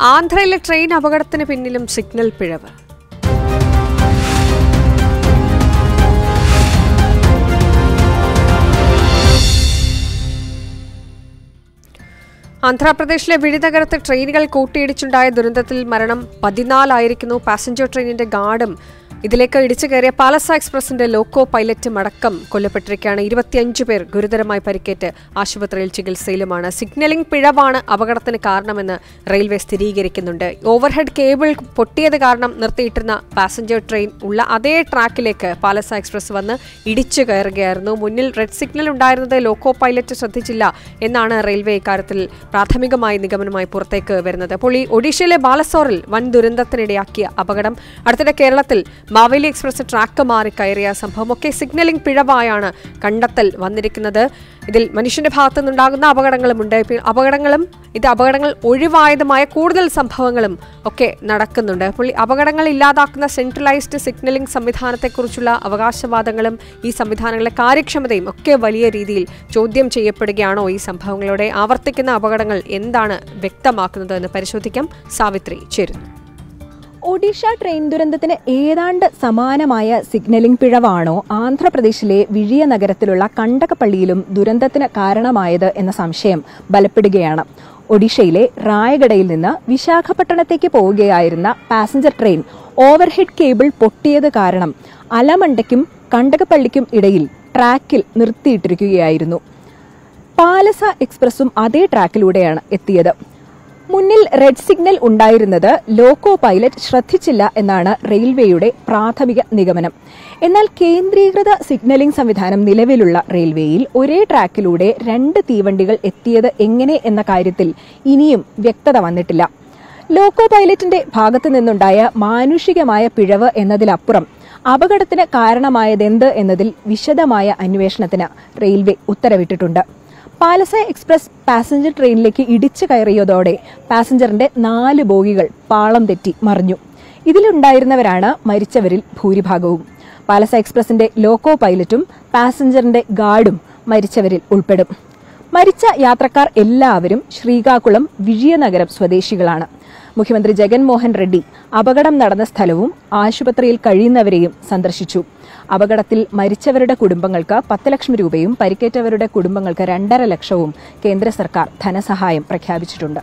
ആന്ധ്രയിലെ train അപകടത്തിന് പിന്നിലും signal പിഴവ്. ആന്ധ്രാപ്രദേശിലെ വിഴിനഗരത്ത് ട്രെയിനുകൾ കൂട്ടിയിടിച്ചുണ്ടായ ദുരന്തത്തിൽ മരണം പതിനാലായിരിക്കുന്നു. പാസഞ്ചർ ട്രെയിനിന്റെ ഗാർഡും ഇതിലേക്ക് ഇടിച്ചു കയറിയ പാലസ എക്സ്പ്രസിന്റെ ലോക്കോ പൈലറ്റ് മടക്കം കൊല്ലപ്പെട്ടിരിക്കുകയാണ്. ഇരുപത്തിയഞ്ച് പേർ ഗുരുതരമായി പരിക്കേറ്റ് ആശുപത്രിയിൽ ചികിത്സയിലുമാണ്. സിഗ്നലിംഗ് പിഴവാണ് അപകടത്തിന് കാരണമെന്ന് റെയിൽവേ സ്ഥിരീകരിക്കുന്നുണ്ട്. ഓവർഹെഡ് കേബിൾ പൊട്ടിയത് കാരണം നിർത്തിയിട്ടിരുന്ന പാസഞ്ചർ ട്രെയിൻ ഉള്ള അതേ ട്രാക്കിലേക്ക് പാലസ എക്സ്പ്രസ് വന്ന് ഇടിച്ചു കയറുകയായിരുന്നു. മുന്നിൽ റെഡ് സിഗ്നൽ ഉണ്ടായിരുന്നത് ലോക്കോ പൈലറ്റ് ശ്രദ്ധിച്ചില്ല എന്നാണ് റെയിൽവേ ഇക്കാര്യത്തിൽ പ്രാഥമികമായി നിഗമനമായി പുറത്തേക്ക് വരുന്നത്. ഈ ഒഡീഷയിലെ ബാലസോറിൽ വൻ ദുരന്തത്തിനിടയാക്കിയ അപകടം. അടുത്തിടെ കേരളത്തിൽ മാവേലി എക്സ്പ്രസ് ട്രാക്ക് മാറി കയറിയ സംഭവമൊക്കെ സിഗ്നലിംഗ് പിഴവായാണ് കണ്ടെത്തൽ വന്നിരിക്കുന്നത്. ഇതിൽ മനുഷ്യന്റെ ഭാഗത്തു നിന്നുണ്ടാകുന്ന അപകടങ്ങളുമുണ്ട് അപകടങ്ങളും ഇത് അപകടങ്ങൾ ഒഴിവായതുമായ കൂടുതൽ സംഭവങ്ങളും ഒക്കെ നടക്കുന്നുണ്ട്. അപ്പോൾ അപകടങ്ങൾ ഇല്ലാതാക്കുന്ന സെൻട്രലൈസ്ഡ് സിഗ്നലിംഗ് സംവിധാനത്തെക്കുറിച്ചുള്ള അവകാശവാദങ്ങളും ഈ സംവിധാനങ്ങളുടെ കാര്യക്ഷമതയും ഒക്കെ വലിയ രീതിയിൽ ചോദ്യം ചെയ്യപ്പെടുകയാണോ? ഈ സംഭവങ്ങളുടെ ആവർത്തിക്കുന്ന അപകടങ്ങൾ എന്താണ് വ്യക്തമാക്കുന്നത് എന്ന് പരിശോധിക്കാം. സാവിത്രി ചേരുന്നു. ഒഡീഷ ട്രെയിൻ ദുരന്തത്തിന് ഏതാണ്ട് സമാനമായ സിഗ്നലിംഗ് പിഴവാണോ ആന്ധ്രാപ്രദേശിലെ വിഴിയ നഗരത്തിലുള്ള കണ്ടകപ്പള്ളിയിലും ദുരന്തത്തിന് കാരണമായത് എന്ന സംശയം ബലപ്പെടുകയാണ്. ഒഡീഷയിലെ റായഗഡയിൽ നിന്ന് വിശാഖപട്ടണത്തേക്ക് പോവുകയായിരുന്ന പാസഞ്ചർ ട്രെയിൻ ഓവർഹെഡ് കേബിൾ പൊട്ടിയത് കാരണം അലമണ്ടയ്ക്കും കണ്ടകപ്പള്ളിക്കും ഇടയിൽ ട്രാക്കിൽ നിർത്തിയിട്ടിരിക്കുകയായിരുന്നു. പാലസ എക്സ്പ്രസും അതേ ട്രാക്കിലൂടെയാണ് എത്തിയത്. മുന്നിൽ റെഡ് സിഗ്നൽ ഉണ്ടായിരുന്നത് ലോക്കോ പൈലറ്റ് ശ്രദ്ധിച്ചില്ല എന്നാണ് റെയിൽവേയുടെ പ്രാഥമിക നിഗമനം. എന്നാൽ കേന്ദ്രീകൃത സിഗ്നലിംഗ് സംവിധാനം നിലവിലുള്ള റെയിൽവേയിൽ ഒരേ ട്രാക്കിലൂടെ രണ്ട് തീവണ്ടികൾ എത്തിയത് എങ്ങനെ എന്ന കാര്യത്തിൽ ഇനിയും വ്യക്തത വന്നിട്ടില്ല. ലോക്കോ പൈലറ്റിന്റെ ഭാഗത്തു നിന്നുണ്ടായ മാനുഷികമായ പിഴവ് എന്നതിലപ്പുറം അപകടത്തിന് കാരണമായതെന്ത് എന്നതിൽ വിശദമായ അന്വേഷണത്തിന് റെയിൽവേ ഉത്തരവിട്ടിട്ടുണ്ട്. പാലസ എക്സ്പ്രസ് പാസഞ്ചർ ട്രെയിനിലേക്ക് ഇടിച്ചു കയറിയതോടെ പാസഞ്ചറിന്റെ നാല് ബോഗികൾ പാളം തെറ്റി മറിഞ്ഞു. ഇതിലുണ്ടായിരുന്നവരാണ് മരിച്ചവരിൽ ഭൂരിഭാഗവും. പാലസ എക്സ്പ്രസിന്റെ ലോക്കോ പൈലറ്റും പാസഞ്ചറിന്റെ ഗാർഡും മരിച്ചവരിൽ ഉൾപ്പെടും. മരിച്ച യാത്രക്കാർ എല്ലാവരും ശ്രീകാകുളം വിജയനഗരം സ്വദേശികളാണ്. മുഖ്യമന്ത്രി ജഗൻമോഹൻ റെഡ്ഡി അപകടം നടന്ന സ്ഥലവും ആശുപത്രിയിൽ കഴിയുന്നവരെയും സന്ദർശിച്ചു. അപകടത്തിൽ മരിച്ചവരുടെ കുടുംബങ്ങൾക്ക് പത്ത് ലക്ഷം രൂപയും പരിക്കേറ്റവരുടെ കുടുംബങ്ങൾക്ക് രണ്ടര ലക്ഷവും കേന്ദ്ര സർക്കാർ ധനസഹായം പ്രഖ്യാപിച്ചിട്ടുണ്ട്.